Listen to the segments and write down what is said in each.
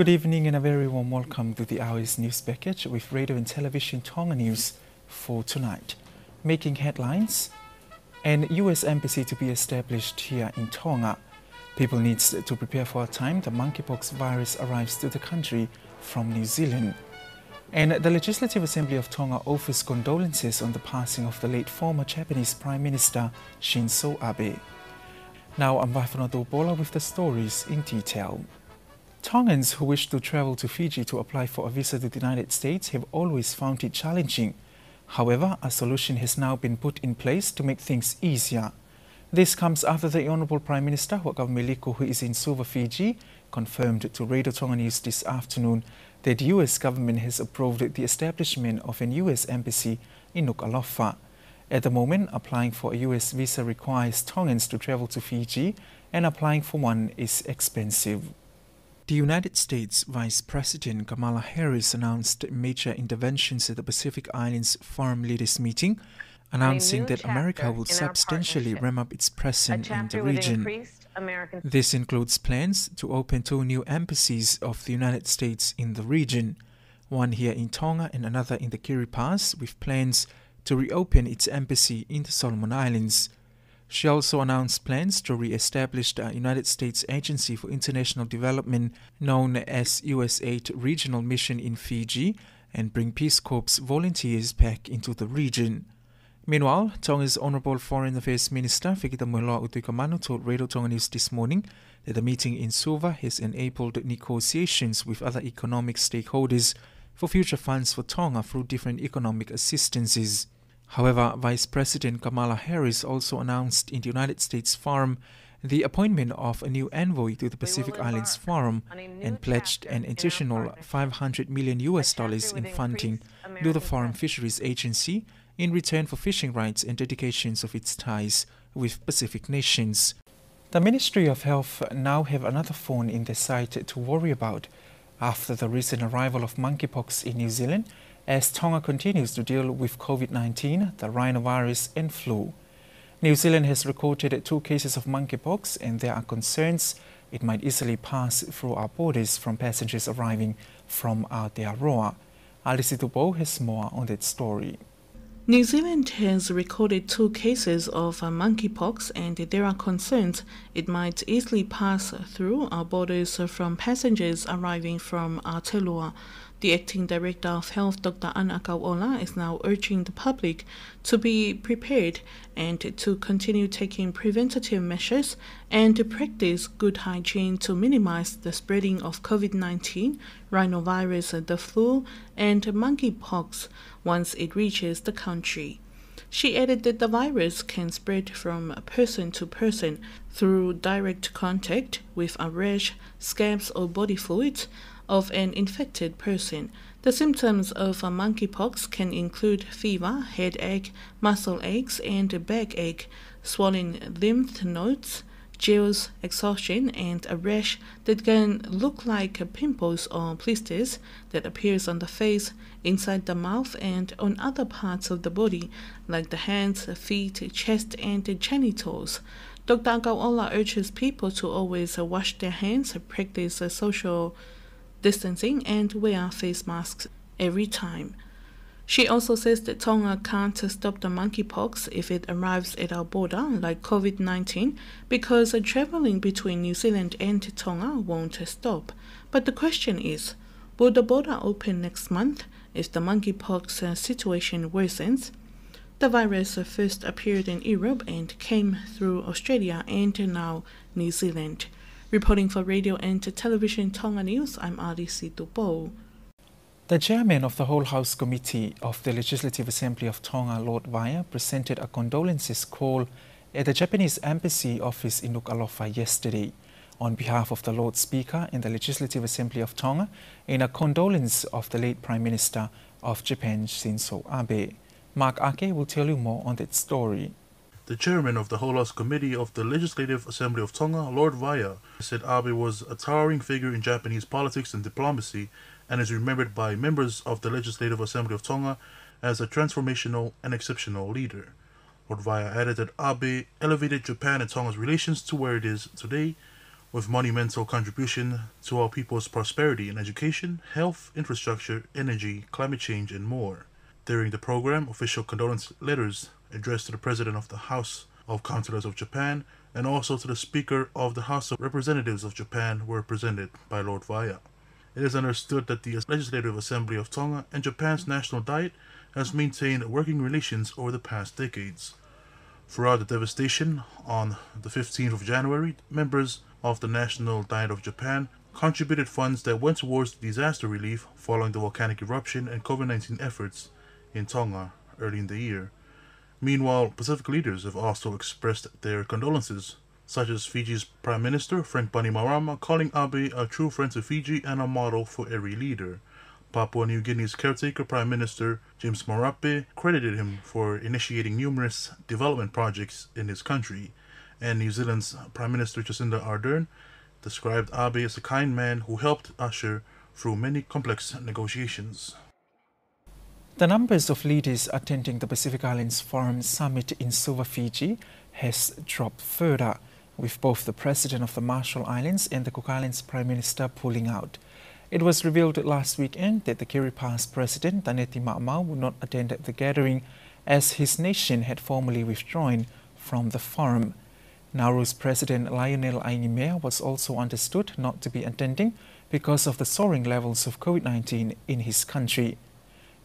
Good evening and a very warm welcome to the hour's news package with radio and television Tonga News for tonight. Making headlines an US embassy to be established here in Tonga. People need to prepare for a time the monkeypox virus arrives to the country from New Zealand. And the Legislative Assembly of Tonga offers condolences on the passing of the late former Japanese Prime Minister Shinzo Abe. Now I'm Vafano Bola with the stories in detail. Tongans who wish to travel to Fiji to apply for a visa to the United States have always found it challenging. However, a solution has now been put in place to make things easier. This comes after the Honourable Prime Minister Hu'akavameiliku, who is in Suva, Fiji, confirmed to Radio Tonga News this afternoon that the US government has approved the establishment of an US embassy in Nuku'alofa. At the moment, applying for a US visa requires Tongans to travel to Fiji, and applying for one is expensive. The United States Vice President Kamala Harris announced major interventions at the Pacific Islands Forum Leaders Meeting, announcing that America will substantially ramp up its presence in the region. This includes plans to open two new embassies of the United States in the region, one here in Tonga and another in the Kiribati, with plans to reopen its embassy in the Solomon Islands. She also announced plans to re-establish the United States Agency for International Development, known as USAID Regional Mission in Fiji, and bring Peace Corps volunteers back into the region. Meanwhile, Tonga's Honourable Foreign Affairs Minister Fekitamoeloa Utoikamanu told Radio Tonga News this morning that the meeting in Suva has enabled negotiations with other economic stakeholders for future funds for Tonga through different economic assistances. However, Vice President Kamala Harris also announced in the United States Forum the appointment of a new envoy to the Pacific Islands Forum and pledged an additional 500 million US dollars in funding to the Forum Fisheries Agency in return for fishing rights and dedications of its ties with Pacific nations. The Ministry of Health now have another phone in their sight to worry about after the recent arrival of monkeypox in New Zealand as Tonga continues to deal with COVID-19, the rhinovirus and flu. New Zealand has recorded two cases of monkeypox and there are concerns it might easily pass through our borders from passengers arriving from Aotearoa. Alice Tupo has more on that story. New Zealand has recorded two cases of uh, monkeypox, and there are concerns it might easily pass through our borders from passengers arriving from Aotearoa. The acting director of health, Dr. Ana Kauola, is now urging the public to be prepared and to continue taking preventative measures and to practice good hygiene to minimize the spreading of COVID 19, rhinovirus, the flu, and monkeypox once it reaches the country. She added that the virus can spread from person to person through direct contact with a rash, scabs, or body fluids of an infected person. The symptoms of a monkeypox can include fever, headache, muscle aches, and backache, swollen lymph nodes, chills, exhaustion, and a rash that can look like pimples or blisters that appears on the face, inside the mouth, and on other parts of the body, like the hands, feet, chest, and genitals. Dr. Kauola urges people to always wash their hands, practice social distancing, and wear face masks every time. She also says that Tonga can't stop the monkeypox if it arrives at our border, like COVID 19, because traveling between New Zealand and Tonga won't stop. But the question is will the border open next month if the monkeypox situation worsens? The virus first appeared in Europe and came through Australia and now New Zealand. Reporting for Radio and Television Tonga News, I'm Alice Tupo. The chairman of the Whole House Committee of the Legislative Assembly of Tonga, Lord Vaea, presented a condolences call at the Japanese Embassy office in Nuku'alofa yesterday on behalf of the Lord Speaker and the Legislative Assembly of Tonga in a condolence of the late Prime Minister of Japan, Shinzo Abe. Mark Ake will tell you more on that story. The chairman of the House Committee of the Legislative Assembly of Tonga, Lord Vaea, said Abe was a towering figure in Japanese politics and diplomacy and is remembered by members of the Legislative Assembly of Tonga as a transformational and exceptional leader. Lord Vaea added that Abe elevated Japan and Tonga's relations to where it is today, with monumental contribution to our people's prosperity in education, health, infrastructure, energy, climate change, and more. During the program, official condolence letters addressed to the President of the House of Councilors of Japan and also to the Speaker of the House of Representatives of Japan were presented by Lord Vaea. It is understood that the Legislative Assembly of Tonga and Japan's National Diet has maintained working relations over the past decades. Throughout the devastation, on the 15th of January, members of the National Diet of Japan contributed funds that went towards disaster relief following the volcanic eruption and COVID 19 efforts in Tonga early in the year. Meanwhile, Pacific leaders have also expressed their condolences such as Fiji's Prime Minister Frank Bainimarama calling Abe a true friend to Fiji and a model for every leader. Papua New Guinea's caretaker Prime Minister James Marape credited him for initiating numerous development projects in his country, and New Zealand's Prime Minister Jacinda Ardern described Abe as a kind man who helped usher through many complex negotiations. The numbers of leaders attending the Pacific Islands Forum Summit in Suva, Fiji has dropped further with both the President of the Marshall Islands and the Cook Islands Prime Minister pulling out. It was revealed last weekend that the Kiribati President Taneti Ma'amau would not attend the gathering as his nation had formally withdrawn from the forum. Nauru's President Lionel Aingimea was also understood not to be attending because of the soaring levels of COVID-19 in his country.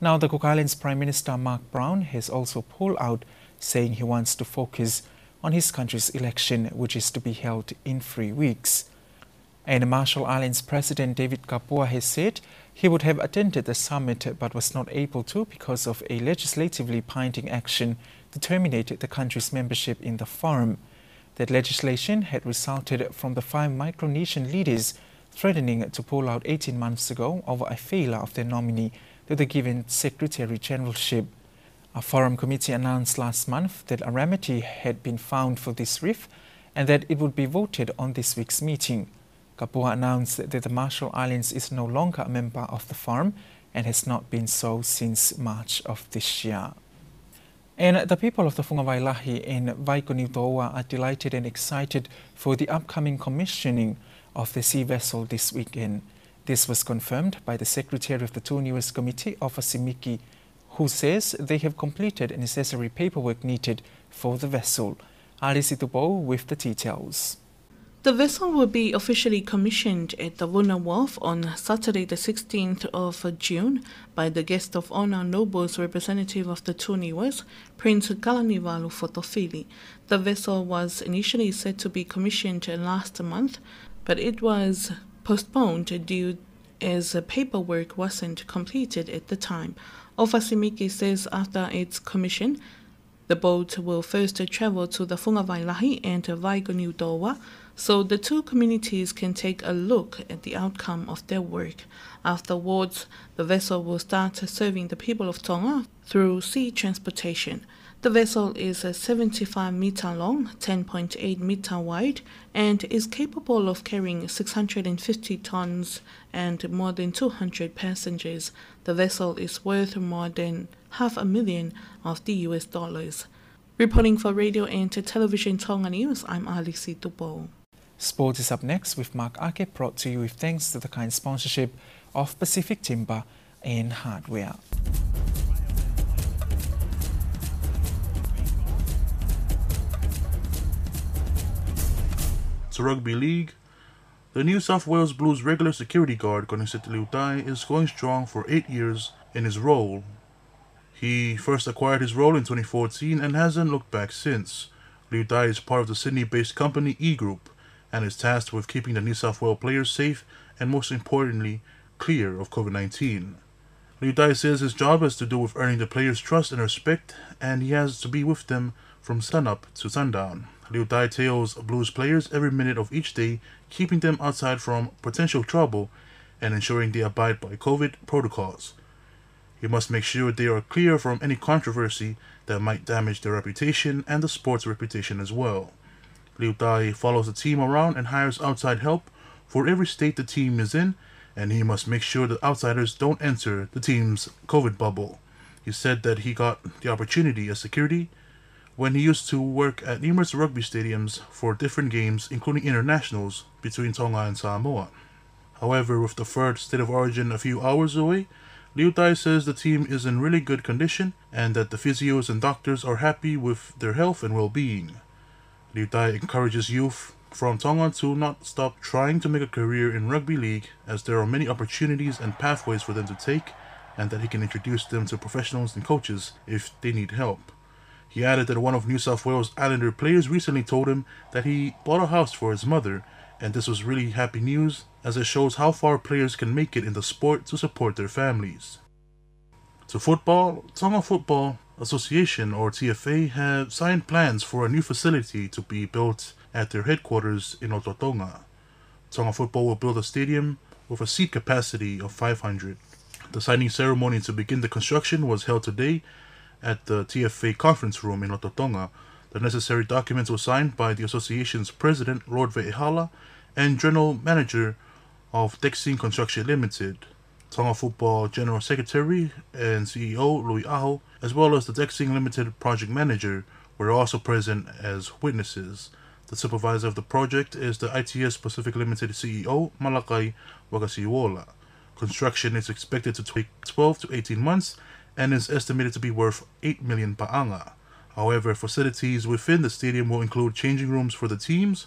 Now the Cook Islands Prime Minister Mark Brown has also pulled out, saying he wants to focus on his country's election, which is to be held in three weeks. And Marshall Islands President David Kabua has said he would have attended the summit but was not able to because of a legislatively binding action to terminate the country's membership in the forum. That legislation had resulted from the five Micronesian leaders threatening to pull out 18 months ago over a failure of their nominee to the given Secretary Generalship. A forum committee announced last month that a remedy had been found for this rift and that it would be voted on this week's meeting. Kabua announced that the Marshall Islands is no longer a member of the forum and has not been so since March of this year. And the people of the Fungawailahi in Waikoniutoa are delighted and excited for the upcoming commissioning of the sea vessel this weekend. This was confirmed by the Secretary of the Two Committee of Asimiki who says they have completed necessary paperwork needed for the vessel. Alice Tupo with the details. The vessel will be officially commissioned at the Vuna Wharf on Saturday, the 16th of June, by the guest of honor Noble's representative of the Tuniwas, Prince Kalanivalu Fotofili. The vessel was initially set to be commissioned last month, but it was postponed due as paperwork wasn't completed at the time. Ofasimiki says after its commission, the boat will first travel to the Fungawailahi and Waikoniutoa so the two communities can take a look at the outcome of their work. Afterwards, the vessel will start serving the people of Tonga through sea transportation. The vessel is 75 meter long, 10.8 meter wide, and is capable of carrying 650 tons and more than 200 passengers. The vessel is worth more than half a million of the US dollars. Reporting for Radio and Television Tonga News, I'm Alice Tupo. Sports is up next with Mark Ake, brought to you with thanks to the kind sponsorship of Pacific Timber and Hardware. To Rugby League, the New South Wales Blues regular security guard Koniseti Liutai is going strong for eight years in his role. He first acquired his role in 2014 and hasn't looked back since. Liutai is part of the Sydney-based company E Group and is tasked with keeping the New South Wales players safe and most importantly, clear of COVID-19. Liutai says his job has to do with earning the players' trust and respect, and he has to be with them from sunup to sundown. Liutai tells Blues players every minute of each day, keeping them outside from potential trouble and ensuring they abide by COVID protocols. He must make sure they are clear from any controversy that might damage their reputation and the sport's reputation as well. Liu follows the team around and hires outside help for every state the team is in, and he must make sure that outsiders don't enter the team's COVID bubble. He said that he got the opportunity as security when he used to work at numerous rugby stadiums for different games, including internationals between Tonga and Samoa. However, with the third state of origin a few hours away, Liutai says the team is in really good condition and that the physios and doctors are happy with their health and well-being. Liu Tai encourages youth from Tonga to not stop trying to make a career in rugby league as there are many opportunities and pathways for them to take and that he can introduce them to professionals and coaches if they need help. He added that one of New South Wales Islander players recently told him that he bought a house for his mother, and this was really happy news as it shows how far players can make it in the sport to support their families. To football, Tonga Football Association or TFA have signed plans for a new facility to be built at their headquarters in Ototonga. Tonga Football will build a stadium with a seat capacity of 500. The signing ceremony to begin the construction was held today at the TFA conference room in Ototonga. The necessary documents were signed by the association's president, Lord Ve'ehala, and general manager of Dexing Construction Limited, Tonga Football General Secretary and CEO Louis Aho, as well as the Dexing Limited project manager, were also present as witnesses. The supervisor of the project is the ITS Pacific Limited CEO, Malakai Wakasiwola. Construction is expected to take 12 to 18 months and is estimated to be worth 8 million paanga. However, facilities within the stadium will include changing rooms for the teams,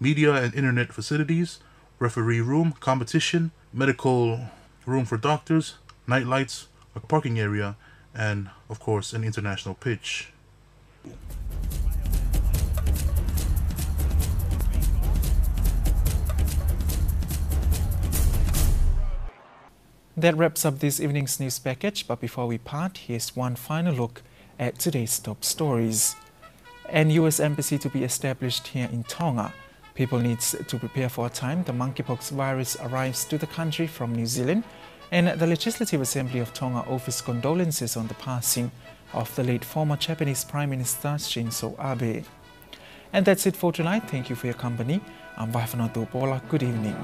media and internet facilities, referee room, competition, medical room for doctors, night lights, a parking area, and of course an international pitch. That wraps up this evening's news package, but before we part, here's one final look at today's top stories. An U.S. embassy to be established here in Tonga. People need to prepare for a time the monkeypox virus arrives to the country from New Zealand, and the Legislative Assembly of Tonga offers condolences on the passing of the late former Japanese Prime Minister Shinzo Abe. And that's it for tonight. Thank you for your company. I'm Vaifanato Bola. Good evening.